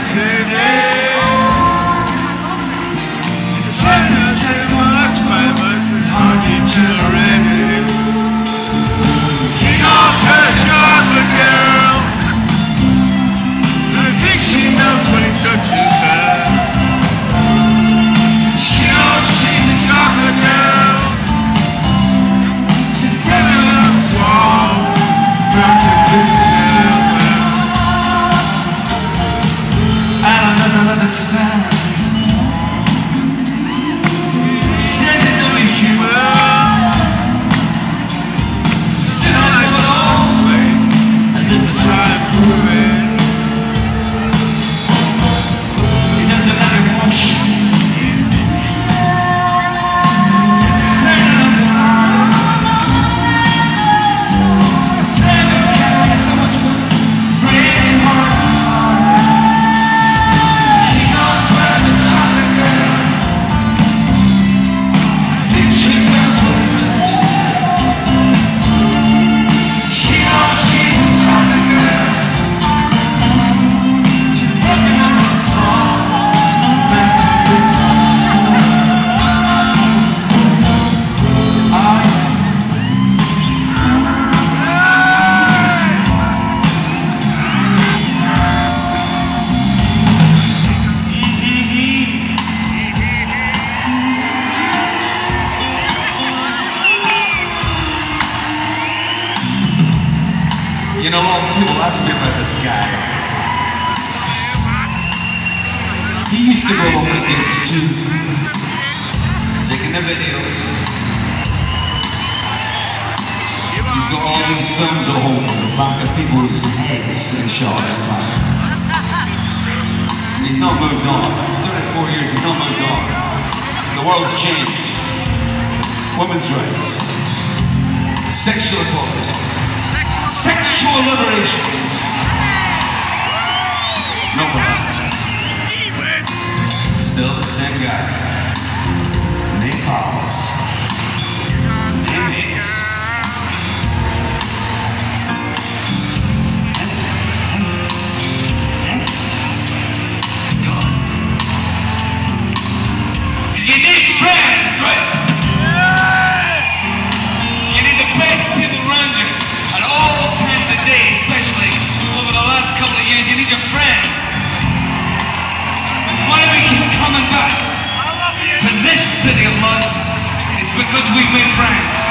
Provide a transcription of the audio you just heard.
today. it's sun has changed much, but it's hardly to remember. satisfied You know a lot of People ask me about this guy. He used to go on weekends too, taking the videos. He's got all these films at home on the back of people's heads and shot. He's not moved on. 34 years, he's not moved on. The world's changed. Women's rights. Sexual equality sexual liberation. No problem. Still the same guy. Name Powers. Name city of love, it's because we made friends.